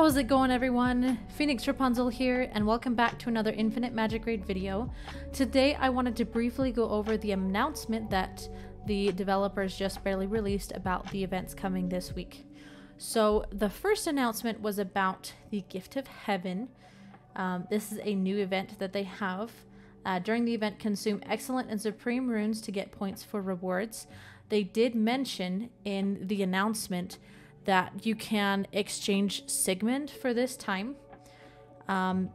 How's it going everyone? Phoenix Rapunzel here and welcome back to another Infinite Magicraid video. Today I wanted to briefly go over the announcement that the developers just barely released about the events coming this week. So the first announcement was about the Gift of Heaven. Um, this is a new event that they have. Uh, during the event, consume excellent and supreme runes to get points for rewards. They did mention in the announcement that you can exchange Sigmund for this time. Um,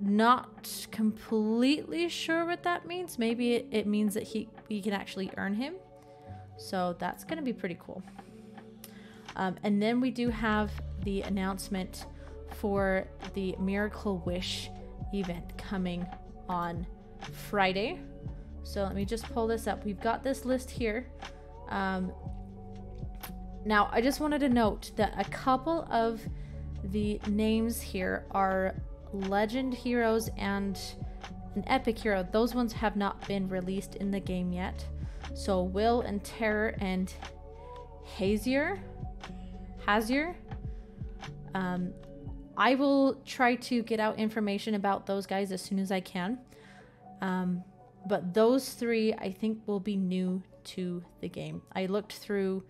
not completely sure what that means. Maybe it, it means that he, he can actually earn him. So that's going to be pretty cool. Um, and then we do have the announcement for the Miracle Wish event coming on Friday. So let me just pull this up. We've got this list here. Um, now, I just wanted to note that a couple of the names here are legend heroes and an epic hero. Those ones have not been released in the game yet. So Will and Terror and Hazier, Hazier. Um, I will try to get out information about those guys as soon as I can. Um, but those three, I think, will be new to the game. I looked through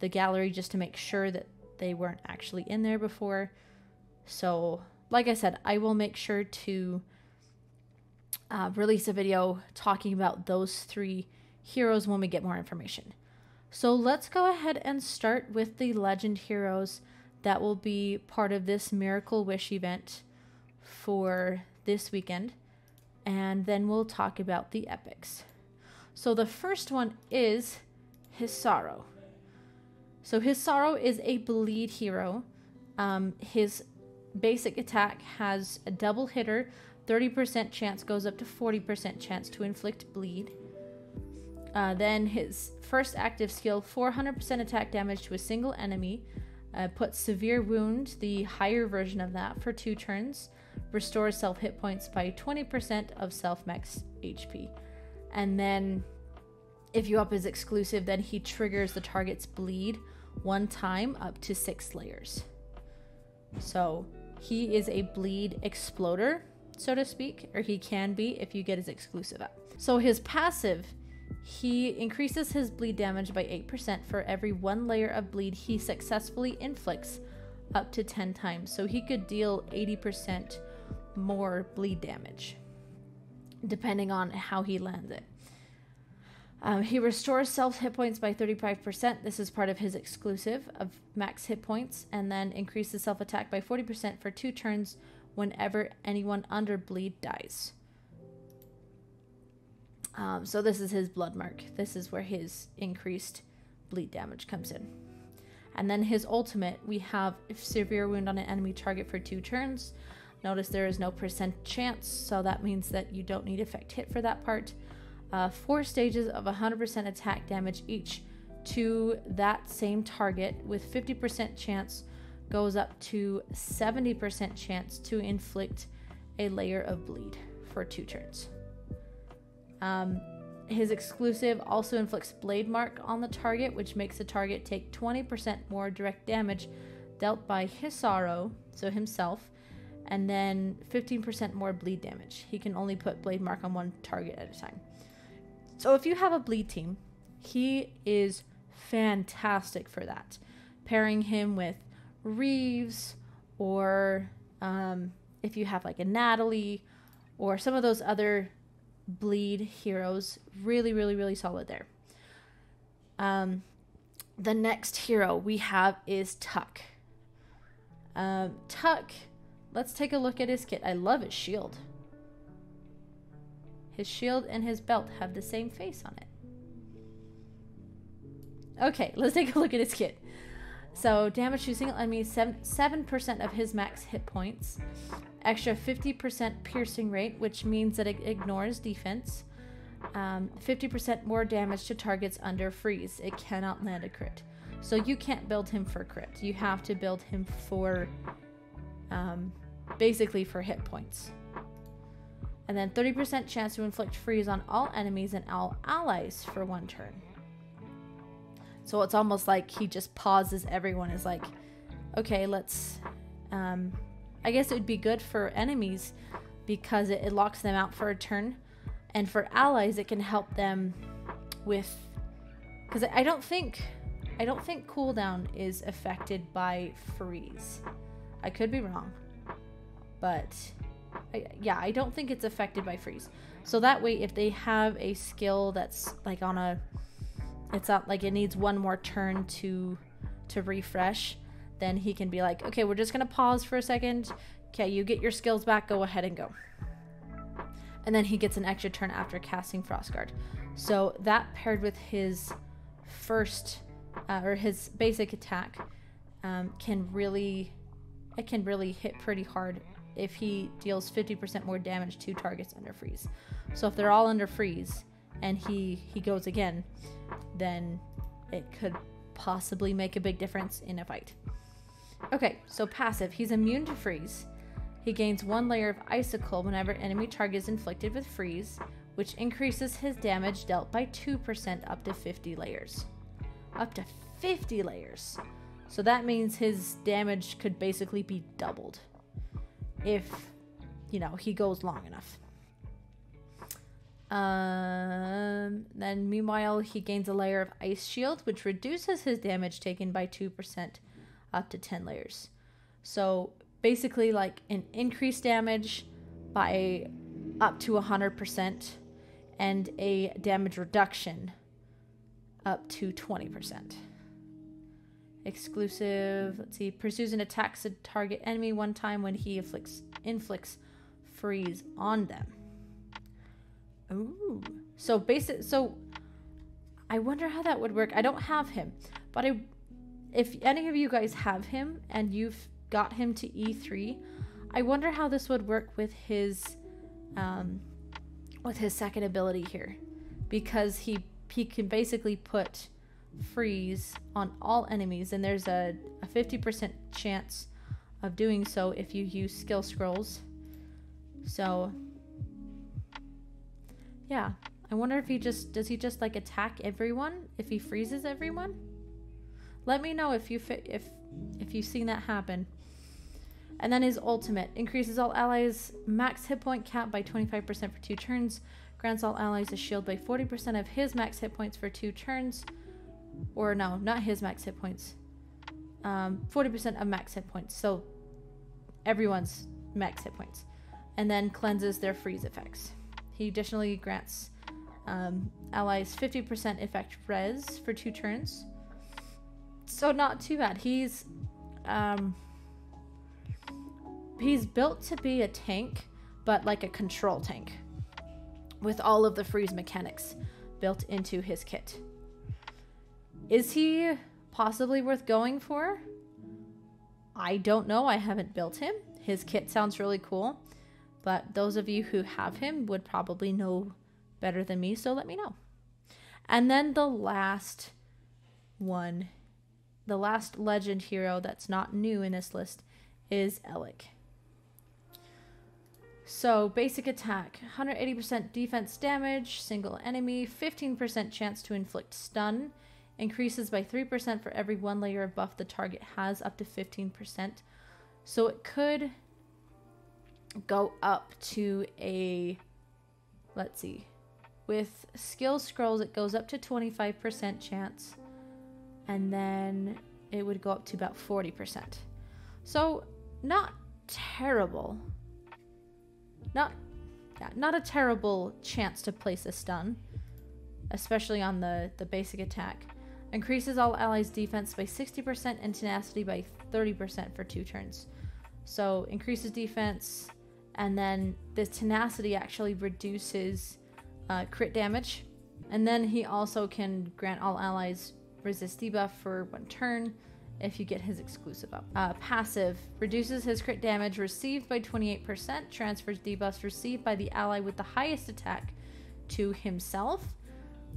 the gallery just to make sure that they weren't actually in there before. So, like I said, I will make sure to uh, release a video talking about those three heroes when we get more information. So, let's go ahead and start with the legend heroes that will be part of this Miracle Wish event for this weekend. And then we'll talk about the epics. So, the first one is Hisaro. So Hisaro is a bleed hero. Um, his basic attack has a double hitter, 30% chance goes up to 40% chance to inflict bleed. Uh, then his first active skill, 400% attack damage to a single enemy, uh, puts severe wound, the higher version of that, for two turns, restores self hit points by 20% of self max HP. And then if you up his exclusive, then he triggers the target's bleed one time up to six layers. So he is a bleed exploder, so to speak, or he can be if you get his exclusive up. So his passive, he increases his bleed damage by 8% for every one layer of bleed he successfully inflicts up to 10 times. So he could deal 80% more bleed damage depending on how he lands it. Um, he restores self hit points by 35%. This is part of his exclusive of max hit points, and then increases self attack by 40% for two turns whenever anyone under bleed dies. Um, so, this is his blood mark. This is where his increased bleed damage comes in. And then his ultimate, we have severe wound on an enemy target for two turns. Notice there is no percent chance, so that means that you don't need effect hit for that part uh, four stages of 100% attack damage each to that same target with 50% chance goes up to 70% chance to inflict a layer of bleed for two turns. Um, his exclusive also inflicts blade mark on the target, which makes the target take 20% more direct damage dealt by Hisaro, so himself, and then 15% more bleed damage. He can only put blade mark on one target at a time. So if you have a bleed team, he is fantastic for that. Pairing him with Reeves or um, if you have like a Natalie or some of those other bleed heroes, really, really, really solid there. Um, the next hero we have is Tuck. Um, Tuck, let's take a look at his kit. I love his shield. His shield and his belt have the same face on it. Okay, let's take a look at his kit. So, damage to single enemy, 7, 7% of his max hit points. Extra 50% piercing rate, which means that it ignores defense. Um, 50% more damage to targets under freeze. It cannot land a crit. So, you can't build him for crit. You have to build him for um, basically for hit points and then 30% chance to inflict freeze on all enemies and all allies for one turn. So it's almost like he just pauses everyone is like, okay, let's. Um, I guess it would be good for enemies because it, it locks them out for a turn, and for allies, it can help them with. Because I don't think, I don't think cooldown is affected by freeze. I could be wrong, but I, yeah, I don't think it's affected by freeze. So that way, if they have a skill that's like on a, it's not like it needs one more turn to to refresh, then he can be like, okay, we're just gonna pause for a second. Okay, you get your skills back. Go ahead and go. And then he gets an extra turn after casting Frostguard. So that paired with his first uh, or his basic attack um, can really it can really hit pretty hard if he deals 50% more damage to targets under freeze. So if they're all under freeze and he he goes again, then it could possibly make a big difference in a fight. Okay, so passive. He's immune to freeze. He gains one layer of icicle whenever enemy target is inflicted with freeze, which increases his damage dealt by 2% up to 50 layers. Up to 50 layers. So that means his damage could basically be doubled if, you know, he goes long enough. Um, then meanwhile, he gains a layer of ice shield, which reduces his damage taken by 2% up to 10 layers. So basically, like an increased damage by up to 100% and a damage reduction up to 20%. Exclusive, let's see, pursues and attacks a target enemy one time when he inflicts, inflicts freeze on them. Ooh. So basic so I wonder how that would work. I don't have him, but I if any of you guys have him and you've got him to E3, I wonder how this would work with his um with his second ability here because he he can basically put freeze on all enemies and there's a, a 50% chance of doing so if you use skill scrolls. So yeah. I wonder if he just does he just like attack everyone if he freezes everyone? Let me know if you fi- if if you've seen that happen. And then his ultimate increases all allies max hit point cap by 25% for 2 turns, grants all allies a shield by 40% of his max hit points for 2 turns. Or no, not his max hit points. Um, 40% of max hit points. So everyone's max hit points. And then cleanses their freeze effects. He additionally grants um, allies 50% effect res for two turns. So not too bad. He's um, he's built to be a tank, but like a control tank, with all of the freeze mechanics built into his kit. Is he possibly worth going for? I don't know. I haven't built him. His kit sounds really cool. But those of you who have him would probably know better than me, so let me know. And then the last one, the last legend hero that's not new in this list is Elik. So, basic attack 180% defense damage, single enemy, 15% chance to inflict stun, increases by 3% for every one layer of buff the target has, up to 15%. So, it could go up to a let's see with skill scrolls it goes up to 25% chance and then it would go up to about 40% so not terrible. Not yeah, not a terrible chance to place a stun especially on the the basic attack increases all allies defense by 60% and tenacity by 30% for two turns so increases defense and then the tenacity actually reduces uh, crit damage. And then he also can grant all allies resist debuff for one turn if you get his exclusive up. Uh, passive reduces his crit damage received by 28%, transfers debuffs received by the ally with the highest attack to himself.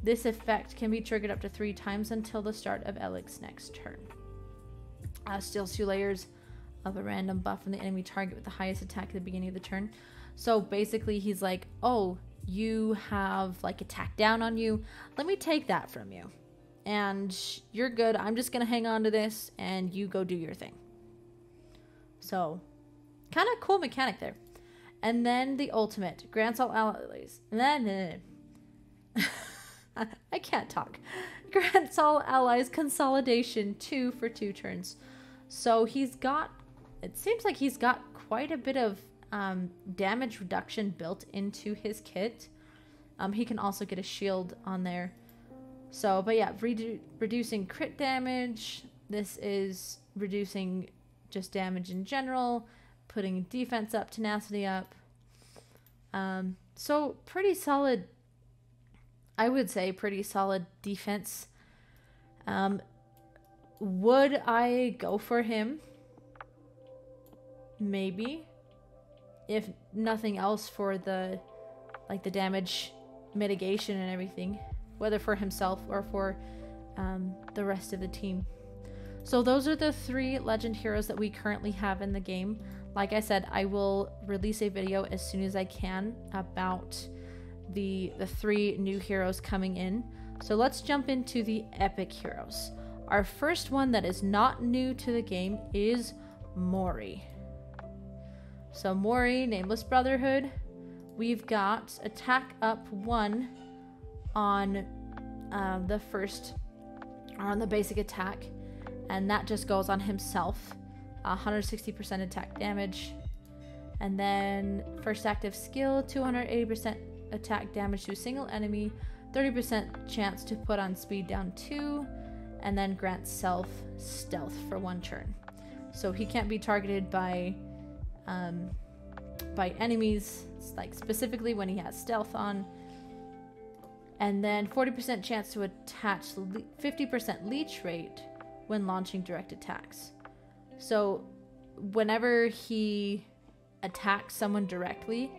This effect can be triggered up to three times until the start of Elix's next turn. Uh, steals two layers of a random buff from the enemy target with the highest attack at the beginning of the turn. So basically, he's like, oh, you have like attack down on you. Let me take that from you. And you're good. I'm just going to hang on to this and you go do your thing. So, kind of cool mechanic there. And then the ultimate grants all allies. I can't talk. Grants all allies consolidation two for two turns. So he's got. It seems like he's got quite a bit of um, damage reduction built into his kit. Um, he can also get a shield on there. So, but yeah, redu- reducing crit damage. This is reducing just damage in general, putting defense up, tenacity up. Um, so pretty solid. I would say pretty solid defense. Um, would I go for him? Maybe. If nothing else for the like the damage mitigation and everything, whether for himself or for um, the rest of the team. So those are the three legend heroes that we currently have in the game. Like I said, I will release a video as soon as I can about the the three new heroes coming in. So let's jump into the epic heroes. Our first one that is not new to the game is Mori. So Mori, Nameless Brotherhood. We've got attack up one on uh, the first, or on the basic attack, and that just goes on himself. 160% attack damage. And then first active skill, 280% attack damage to a single enemy, 30% chance to put on speed down 2, and then grants self stealth for one turn. So he can't be targeted by um, by enemies, like specifically when he has stealth on. And then 40% chance to attach 50% leech rate when launching direct attacks. So whenever he attacks someone directly,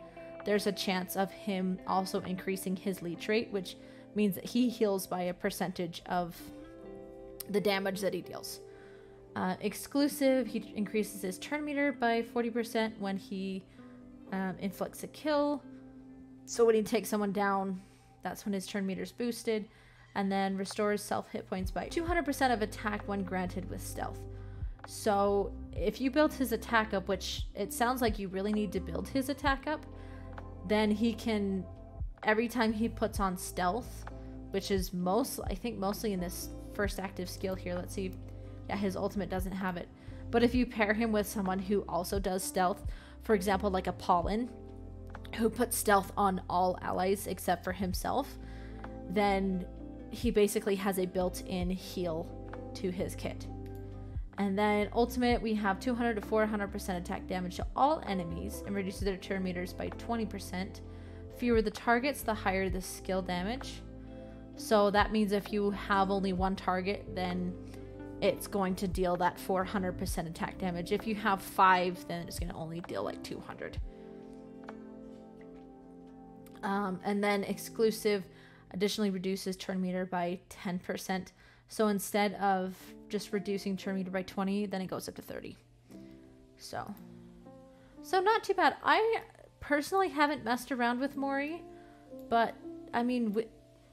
there's a chance of him also increasing his leech rate, which means that he heals by a percentage of the damage that he deals. Uh, exclusive, he increases his turn meter by 40% when he um, inflicts a kill. So when he takes someone down, that's when his turn meter is boosted. And then restores self hit points by 200% of attack when granted with stealth. So if you build his attack up, which it sounds like you really need to build his attack up, then he can, every time he puts on stealth, which is most, I think mostly in this first active skill here. Let's see. Yeah, his ultimate doesn't have it. But if you pair him with someone who also does stealth, for example, like a Pollen, who puts stealth on all allies except for himself, then he basically has a built in heal to his kit. And then ultimate, we have 200 to 400% attack damage to all enemies and reduces their turn meters by 20%. Fewer the targets, the higher the skill damage. So that means if you have only one target, then it's going to deal that 400% attack damage. If you have five, then it's going to only deal like 200. Um, and then exclusive additionally reduces turn meter by 10%. So instead of just reducing turn meter by 20, then it goes up to 30. So, so not too bad. I personally haven't messed around with Mori, but I mean, with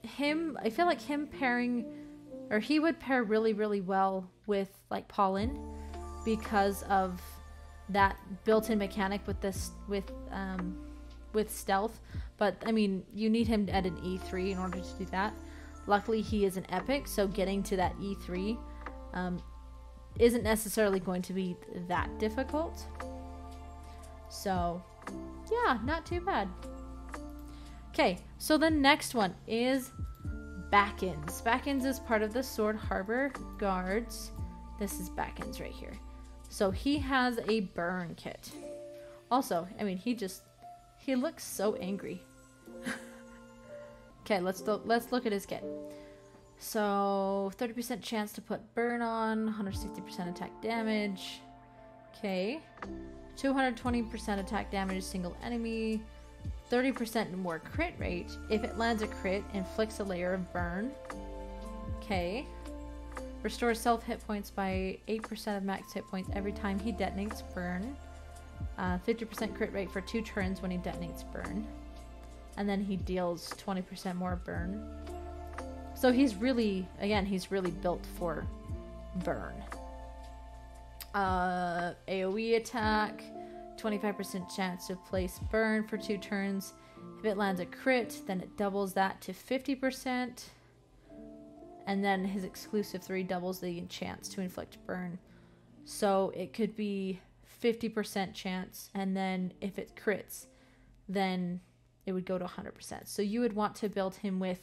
him, I feel like him pairing, or he would pair really, really well with like Pollen because of that built-in mechanic with this with um with stealth. But I mean, you need him at an E3 in order to do that. Luckily, he is an epic, so getting to that E3 um, isn't necessarily going to be that difficult. So, yeah, not too bad. Okay, so the next one is Backins. Backins is part of the Sword Harbor Guards. This is Backins right here. So he has a burn kit. Also, I mean, he just he looks so angry. Okay, let's lo- let's look at his kit. So, 30% chance to put burn on, 160% attack damage. Okay. 220% attack damage single enemy. 30% more crit rate. If it lands a crit, inflicts a layer of burn. Okay. Restores self hit points by 8% of max hit points every time he detonates burn. Uh, 50% crit rate for two turns when he detonates burn and then he deals 20% more burn. So he's really, again, he's really built for burn. Uh, AoE attack, 25% chance to place burn for two turns. If it lands a crit, then it doubles that to 50%. And then his exclusive 3 doubles the chance to inflict burn. So it could be 50% chance, and then if it crits, then it would go to 100%. So you would want to build him with,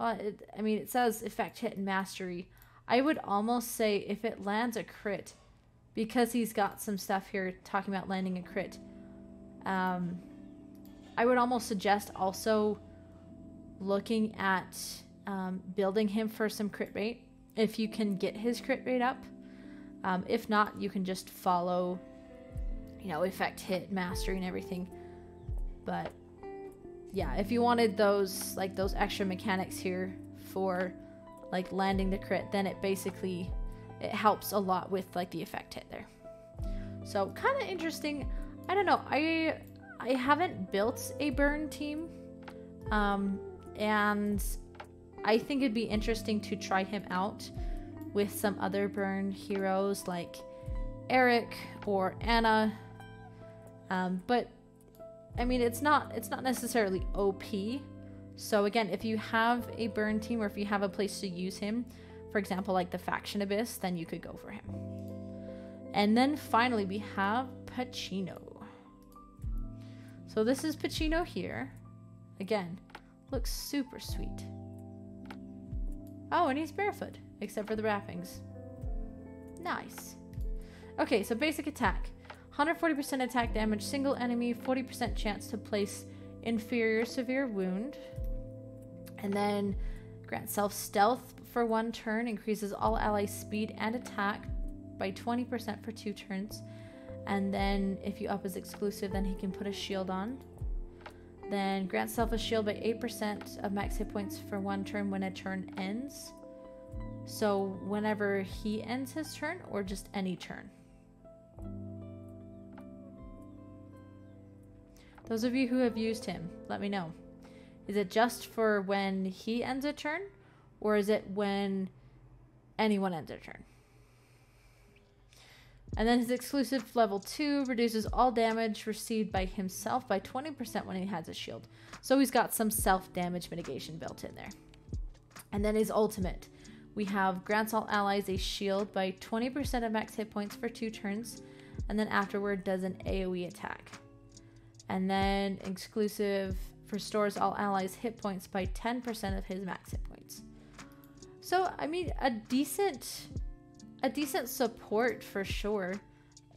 well, it, I mean, it says effect hit and mastery. I would almost say if it lands a crit, because he's got some stuff here talking about landing a crit, um, I would almost suggest also looking at um, building him for some crit rate if you can get his crit rate up. Um, if not, you can just follow, you know, effect hit, mastery, and everything. But yeah, if you wanted those like those extra mechanics here for like landing the crit, then it basically it helps a lot with like the effect hit there. So kind of interesting. I don't know. I I haven't built a burn team, um, and I think it'd be interesting to try him out with some other burn heroes like Eric or Anna. Um, but I mean, it's not it's not necessarily OP. So again, if you have a burn team or if you have a place to use him, for example, like the faction abyss, then you could go for him. And then finally, we have Pacino. So this is Pacino here. Again, looks super sweet. Oh, and he's barefoot, except for the wrappings. Nice. Okay, so basic attack. 140% attack damage, single enemy, 40% chance to place inferior severe wound. And then grant self stealth for one turn, increases all allies' speed and attack by 20% for two turns. And then if you up his exclusive, then he can put a shield on. Then grant self a shield by 8% of max hit points for one turn when a turn ends. So whenever he ends his turn or just any turn. Those of you who have used him, let me know. Is it just for when he ends a turn or is it when anyone ends a turn? And then his exclusive level 2 reduces all damage received by himself by 20% when he has a shield. So he's got some self damage mitigation built in there. And then his ultimate. We have grants all allies a shield by 20% of max hit points for two turns. And then afterward does an AoE attack. And then exclusive restores all allies hit points by 10% of his max hit points. So, I mean, a decent a decent support for sure.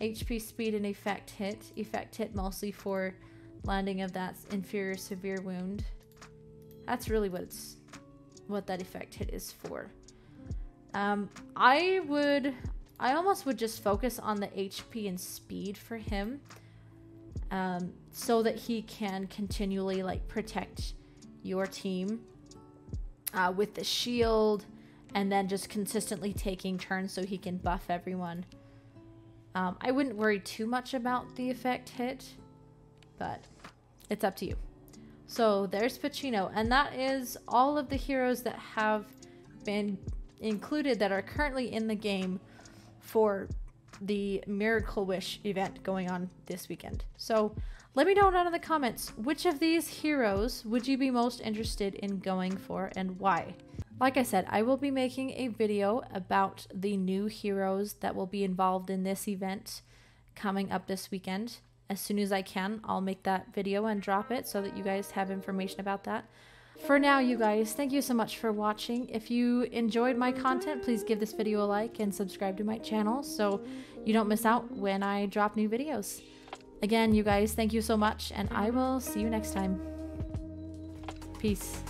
HP speed and effect hit. Effect hit mostly for landing of that inferior severe wound. That's really what it's what that effect hit is for. Um, I would I almost would just focus on the HP and speed for him. Um, so that he can continually like protect your team uh, with the shield and then just consistently taking turns so he can buff everyone. Um, I wouldn't worry too much about the effect hit, but it's up to you. So there's Pacino, and that is all of the heroes that have been included that are currently in the game for the Miracle Wish event going on this weekend. So let me know down in the comments which of these heroes would you be most interested in going for and why. Like I said, I will be making a video about the new heroes that will be involved in this event coming up this weekend. As soon as I can, I'll make that video and drop it so that you guys have information about that. For now, you guys, thank you so much for watching. If you enjoyed my content, please give this video a like and subscribe to my channel so you don't miss out when I drop new videos. Again, you guys, thank you so much, and I will see you next time. Peace.